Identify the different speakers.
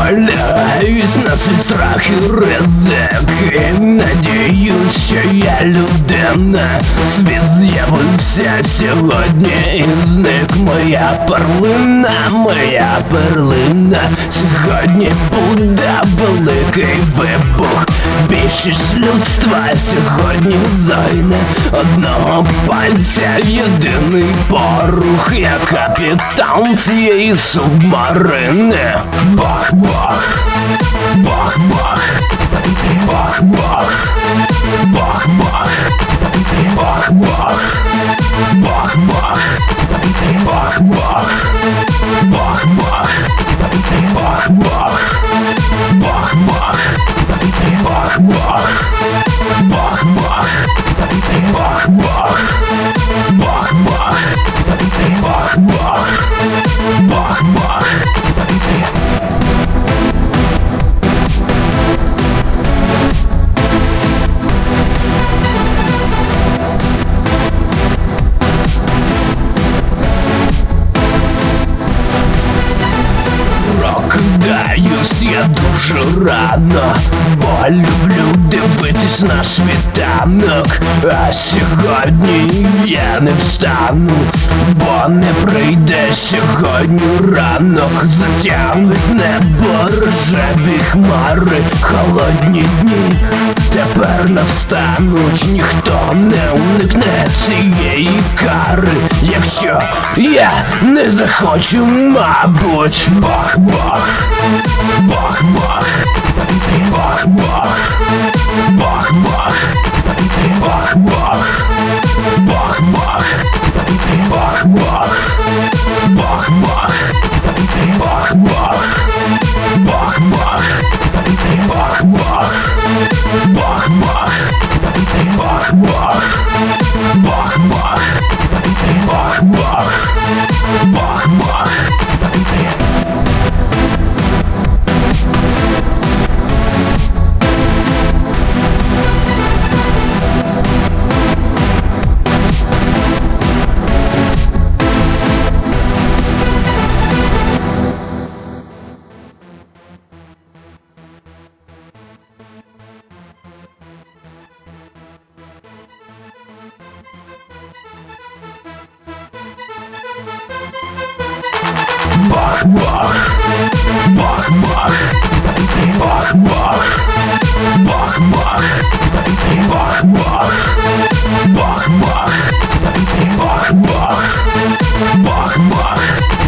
Speaker 1: Полагаюсь на свій страх і ризик І надіюсь, що я людина Світ з'явився сьогодні і зник моя перлина, моя перлина Сьогодні буде великий вибух Більшість людства сьогодні загине одного пальця єдиний порух, я капітан цієї субмарини. Бах-бах, бах-бах, бах-бах, бах-бах, бах-бах, бах-бах, бах-бах, бах-бах. Прокидаюсь я дуже рано, бо люблю дивитись на світанок, а сьогодні я не встану, бо не прийде сьогодні ранок, затягнуть небо рожеві хмари, холодні дні Тепер настануть ніхто не уникне цієї кари, якщо я не захочу, мабуть, бах бах бах бах бах бах бах бах бах бах бах бах бах бах бах бах Bah! бах, бах, бах, бах, бах, бах, бах, бах, бах, бах, бах, бах, бах, бах, бах, бах,